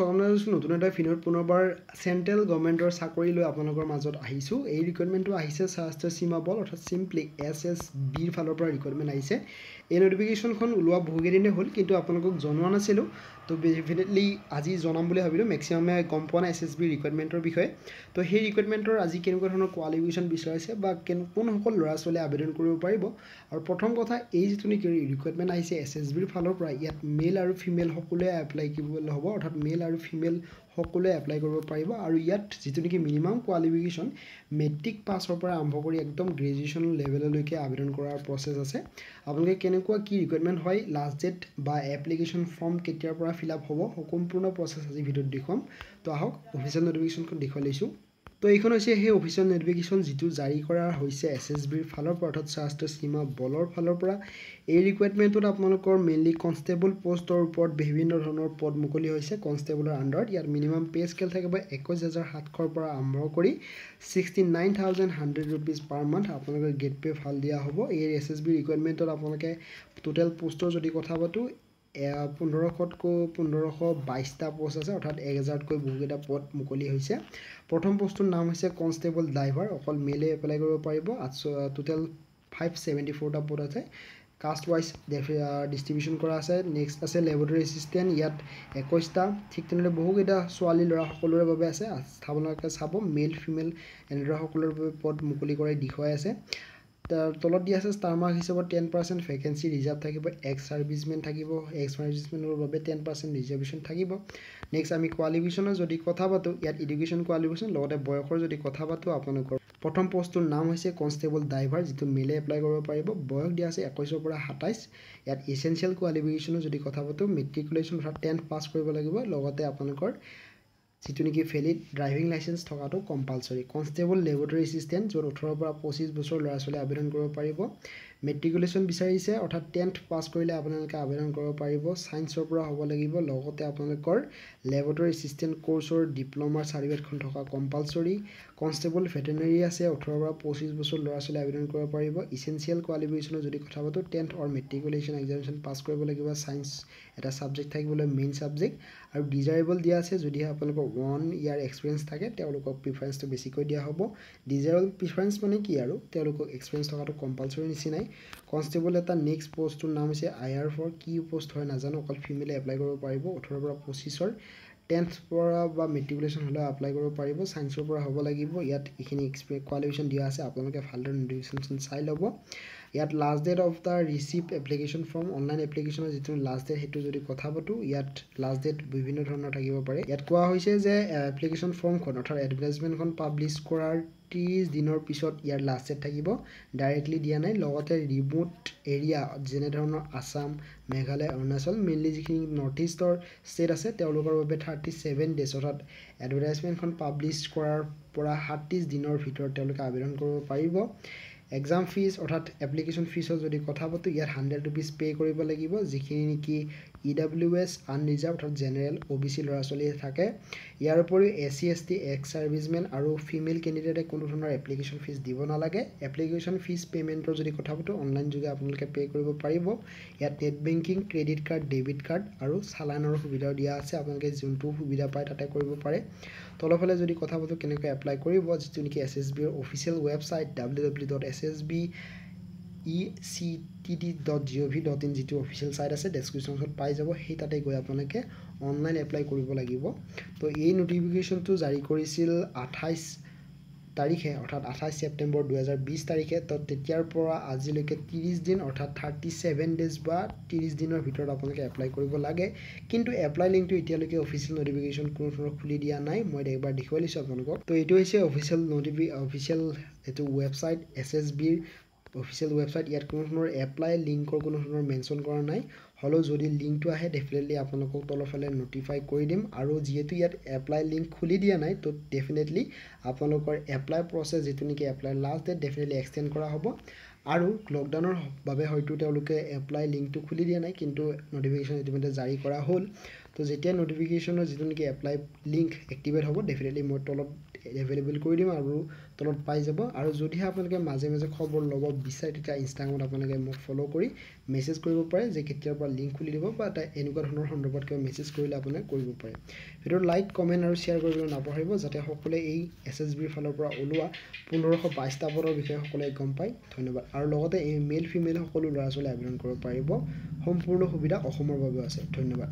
নাজানিছোঁ নতুন এটা ফিনত পুনৰবাৰ চেণ্ট্ৰেল গভৰ্ণমেণ্টৰ চাকৰি লৈ আপোনালোকৰ মাজত আহিছোঁ। এই ৰিক্ৰুইটমেণ্টটো আহিছে স্বাস্থ্য সীমা বল অৰ্থাৎ চিম্পলি এছ এছ বিৰ ফালৰ পৰা ৰিক্ৰুইটমেণ্ট আহিছে। এই নটিফিকেশ্যনখন ওলোৱা বহুকেইদিনেই হ'ল কিন্তু আপোনালোকক জনোৱা নাছিলোঁ। তো ডেফিনেটলি আজি জনাম বুলি ভাবিলোঁ মেক্সিমামে গম পোৱা নাই এছ এছ বি ৰিক্ৰুইটমেণ্টৰ বিষয়ে। তো সেই ৰিক্ৰুইটমেণ্টৰ আজি কেনেকুৱা ধৰণৰ কোৱালিফিকেশ্যন বিচাৰিছে বা কেন কোনসকল ল'ৰা ছোৱালীয়ে আবেদন কৰিব পাৰিব? আৰু প্ৰথম কথা এই যিটো নেকি ৰিক্ৰুইটমেণ্ট আহিছে এছ এছ বিৰ ফালৰ পৰা ইয়াত মেল আৰু ফিমেল সকলোৱে এপ্লাই কৰিবলৈ হ'ব অৰ্থাৎ মেল আৰু ফিমেল সকলোৱে এপ্লাই কৰিব পাৰিব। আৰু ইয়াত যিটো নেকি মিনিমাম কোৱালিফিকেশ্যন মেট্ৰিক পাছৰ পৰা আৰম্ভ কৰি একদম গ্ৰেজুৱেশ্যন লেভেললৈকে আবেদন কৰাৰ প্ৰচেছ আছে। আপোনালোকে কেনেকুৱা কি ৰিকুৱাৰমেণ্ট হয় লাষ্ট ডেট বা এপ্লিকেশ্যন ফৰ্ম কেতিয়াৰ পৰা ফিল আপ হ'ব, সম্পূৰ্ণ প্ৰচেছ আজি ভিডিঅ'ত দেখুৱাম। তো আহক অফিচিয়েল নটিফিকেশ্যনখন দেখুৱাই লৈছোঁ। তো এইখন হৈছে সেই অফিচিয়েল নটিফিকেশ্যন যিটো জাৰি কৰা হৈছে এছ এছ বিৰ ফালৰ পৰা অৰ্থাৎ স্বাস্থ্য সীমা বলৰ ফালৰ পৰা। এই ৰিকুৱাৰমেণ্টত আপোনালোকৰ মেইনলি কনষ্টেবল পষ্টৰ ওপৰত বিভিন্ন ধৰণৰ পদ মুকলি হৈছে। কনষ্টেবলৰ আণ্ডাৰত ইয়াত মিনিমাম পে' স্কেল থাকিব একৈছ হাজাৰ সাতশৰ পৰা আৰম্ভ কৰি sixty nine thousand hundred rupees per month আপোনালোকে গেট পে' ভাল দিয়া হ'ব। এই এছ এছ বি ৰিকুৱাৰমেণ্টত আপোনালোকে টোটেল পষ্টৰ যদি কথা পাতোঁ পোন্ধৰশতকৈ পোন্ধৰশ বাইছটা পষ্ট আছে অৰ্থাৎ এক হেজাৰতকৈ বহুকেইটা পদ মুকলি হৈছে। প্ৰথম পষ্টটোৰ নাম হৈছে কনষ্টেবল ড্ৰাইভাৰ অকল মেলে এপ্লাই কৰিব পাৰিব। আঠশ টোটেল ফাইভ ছেভেণ্টি ফ'ৰটা পদ আছে। কাষ্ট ৱাইজ ডিষ্ট্ৰিবিউশ্যন কৰা আছে। নেক্সট আছে লেবৰেটৰী এছিষ্টেণ্ট ইয়াত একৈছটা ঠিক তেনেদৰে বহুকেইটা ছোৱালী ল'ৰা সকলোৰে বাবে আছে। আপোনালোকে চাব মেল ফিমেল এনেদৰে সকলোৰে বাবে পদ মুকলি কৰাই দেখুৱাই আছে। তলত দিয়া আছে ষ্টাৰ মাৰ্ক হিচাপত টেন পাৰ্চেণ্ট ভেকেঞ্চি ৰিজাৰ্ভ থাকিব এক্স ছাৰ্ভিচমেন থাকিব এক্স ছাৰ্ভিচমেনৰ বাবে টেন পাৰ্চেণ্ট ৰিজাৰ্ভেশ্যন থাকিব। নেক্সট আমি কোৱালিফিকেশ্যনৰ যদি কথা পাতোঁ ইয়াত এডুকেশ্যন কোৱালিফিকেশ্যন লগতে বয়সৰ যদি কথা পাতোঁ আপোনালোকৰ প্ৰথম পষ্টটোৰ নাম হৈছে কনষ্টেবল ড্ৰাইভাৰ যিটো মেলে এপ্লাই কৰিব পাৰিব। বয়স দিয়া আছে একৈছৰ পৰা সাতাইছ ইয়াত এচেঞ্চিয়েল কোৱালিফিকেশ্যনৰ যদি কথা পাতোঁ মেট্ৰিকুলেশ্যন অৰ্থাৎ টেন্থ পাছ কৰিব লাগিব। লগতে আপোনালোকৰ যিটো নেকি ভেলিড ড্ৰাইভিং লাইচেঞ্চ থকাটো কম্পালচৰি কনষ্টেবল লেবৰেটৰী এছিষ্টেণ্ট য'ত ওঠৰৰ পৰা পঁচিছ বছৰ ল'ৰা ছোৱালীয়ে আবেদন কৰিব পাৰিব। মেট্ৰিকুলেশ্যন বিচাৰিছে অৰ্থাৎ টেন্থ পাছ কৰিলে আপোনালোকে আবেদন কৰিব পাৰিব। ছায়েন্সৰ পৰা হ'ব লাগিব লগতে আপোনালোকৰ লেবৰেটৰী এছিষ্টেণ্ট কৰ্চৰ ডিপ্ল'মাৰ চাৰ্টিফিকেটখন থকা কম্পালচৰি কনষ্টেবল ভেটেনেৰী আছে ওঠৰৰ পৰা পঁচিছ বছৰ ল'ৰা ছোৱালীয়ে আবেদন কৰিব পাৰিব। ইচেঞ্চিয়েল কোৱালিফিকেশ্যনৰ যদি কথা পাতোঁ tenth or matriculation examination pass কৰিব লাগিব। ছায়েন্স এটা ছাবজেক্ট থাকিবলৈ মেইন ছাবজেক্ট আৰু ডিজাইৰেবল দিয়া আছে যদিহে আপোনালোকৰ ওৱান ইয়াৰ এক্সপিৰিয়েঞ্চ থাকে তেওঁলোকক প্ৰিফাৰেঞ্চটো বেছিকৈ দিয়া হ'ব। ডিজাইৰেবল প্ৰিফাৰেঞ্চ মানে কি আৰু? তেওঁলোকক এক্সপিৰিয়েঞ্চ থকাটো কম্পালচৰি নিচিনাই। কনষ্টেবল এটা নেক্সট পষ্টটোৰ নাম হৈছে আই আৰ ফৰ কি পষ্ট হয় নাজানো অকল ফিমেলে এপ্লাই কৰিব পাৰিব ওঠৰৰ পৰা পঁচিছৰ টেন্থ পৰা বা মেট্ৰিকুলেশ্যন হ'লেও এপ্লাই কৰিব পাৰিব ছায়েন্সৰ পৰা হ'ব লাগিব ইয়াত এইখিনি এক্সপে কোৱালিফিকেশ্যন দিয়া আছে আপোনালোকে ভালদৰে নটিফিকেশ্যন চাই ল'ব। ইয়াত last date of the receive application form online এপ্লিকেশ্যনৰ যিটো লাষ্ট ডেট সেইটো যদি কথা পাতোঁ ইয়াত লাষ্ট ডেট বিভিন্ন ধৰণৰ থাকিব পাৰে। ইয়াত কোৱা হৈছে যে এপ্লিকেশ্যন ফৰ্মখন অৰ্থাৎ এডভাৰটাইজমেণ্টখন পাব্লিছ কৰাৰ ত্ৰিছ দিনৰ পিছত ইয়াৰ লাষ্ট ডেট থাকিব। ডাইৰেক্টলি দিয়া নাই লগতে ৰিম'ট এৰিয়া যেনেধৰণৰ আছাম মেঘালয় অৰুণাচল মেইনলি যিখিনি নৰ্থ ইষ্টৰ ষ্টেট আছে তেওঁলোকৰ বাবে থাৰ্টি ছেভেন ডেজ অৰ্থাৎ এডভাৰটাইজমেণ্টখন পাব্লিছ কৰাৰ পৰা সাতত্ৰিছ দিনৰ ভিতৰত তেওঁলোকে আবেদন কৰিব পাৰিব। এক্সাম ফিজ অৰ্থাৎ এপ্লিকেশ্যন ফিজৰ যদি কথা পাতোঁ ইয়াত হাণ্ড্ৰেড ৰুপিজ পে' কৰিব লাগিব যিখিনি নেকি ই ডাব্লিউ এছ আনৰিজাৰ্ভ অৰ্থাৎ জেনেৰেল অ' বি চি ল'ৰা ছোৱালী থাকে। ইয়াৰ উপৰিও A C S T ex servicemen আৰু ফিমেল কেণ্ডিডেটে কোনো ধৰণৰ এপ্লিকেশ্যন ফিজ দিব নালাগে। এপ্লিকেশ্যন ফিজ পে'মেণ্টৰ যদি কথা পাতোঁ অনলাইন যোগে আপোনালোকে পে' কৰিব পাৰিব। ইয়াত net banking credit card debit card আৰু চালানৰ সুবিধাও দিয়া আছে। আপোনালোকে যোনটো সুবিধা পায় তাতে কৰিব পাৰে। তলৰফালে যদি কথা পাতোঁ কেনেকৈ এপ্লাই কৰিব যিটো নেকি এছ এছ বিৰ official website W W dot S S B E C T D dot G O' V dot IN যিটো অফিচিয়েল ছাইট আছে ডেছক্ৰিপশ্যনত পাই যাব সেই তাতে গৈ আপোনালোকে অনলাইন এপ্লাই কৰিব লাগিব। তো এই নটিফিকেশ্যনটো জাৰি কৰিছিল আঠাইছ তাৰিখে অৰ্থাৎ আঠাইছ ছেপ্টেম্বৰ দুহেজাৰ বিছ তাৰিখে তো তেতিয়াৰ পৰা আজিলৈকে ত্ৰিছ দিন অৰ্থাৎ থাৰ্টি ছেভেন ডেজ বা ত্ৰিছ দিনৰ ভিতৰত আপোনালোকে এপ্লাই কৰিব লাগে। কিন্তু এপ্লাই লিংকটো এতিয়ালৈকে অফিচিয়েল নটিফিকেশ্যন কোনো ধৰণৰ খুলি দিয়া নাই মই একবাৰ দেখুৱাই দিছোঁ আপোনালোকক। তো এইটো হৈছে অফিচিয়েল নটিফি অফিচিয়েল এইটো ৱেবছাইট এছ এছ বিৰ অফিচিয়েল ৱেবছাইট ইয়াত কোনো ধৰণৰ এপ্লাই লিংকৰ কোনো ধৰণৰ মেনশ্যন কৰা নাই। হ'লেও যদি লিংকটো আহে ডেফিনেটলি আপোনালোকক তলৰফালে নটিফাই কৰি দিম। আৰু যিহেতু ইয়াত এপ্লাই লিংক খুলি দিয়া নাই তো ডেফিনেটলি আপোনালোকৰ এপ্লাই প্ৰচেছ যিটো নেকি apply last date definitely extend কৰা হ'ব। আৰু লকডাউনৰ বাবে হয়তো তেওঁলোকে এপ্লাই লিংকটো খুলি দিয়া নাই কিন্তু নটিফিকেশ্যন ইতিমধ্যে জাৰি কৰা হ'ল। তো যেতিয়া নটিফিকেশ্যনৰ যিটো নেকি এপ্লাই লিংক এক্টিভেট হ'ব ডেফিনেটলি মই তলত এভেইলেবল কৰি দিম আৰু তলত পাই যাব। আৰু যদিহে আপোনালোকে মাজে মাজে খবৰ ল'ব বিচাৰে তেতিয়া ইনষ্টাগ্ৰামত আপোনালোকে মোক ফ'ল' কৰি মেছেজ কৰিব পাৰে যে কেতিয়াৰ পৰা লিংক খুলি দিব বা এটা এনেকুৱা ধৰণৰ সন্দৰ্ভত কিবা মেছেজ কৰিলে আপোনাক কৰিব পাৰে। ভিডিঅ'ত লাইক কমেণ্ট আৰু শ্বেয়াৰ কৰিবলৈ নাপাহৰিব যাতে সকলোৱে এই এছ এছ বিৰ ফালৰ পৰা ওলোৱা পোন্ধৰশ বাইছটা পদৰ বিষয়ে সকলোৱে গম পায়। ধন্যবাদ। আৰু লগতে এই মেল ফিমেল সকলো ল'ৰা ছোৱালীয়ে আবেদন কৰিব পাৰিব। সম্পূৰ্ণ সুবিধা অসমৰ বাবেও আছে। ধন্যবাদ।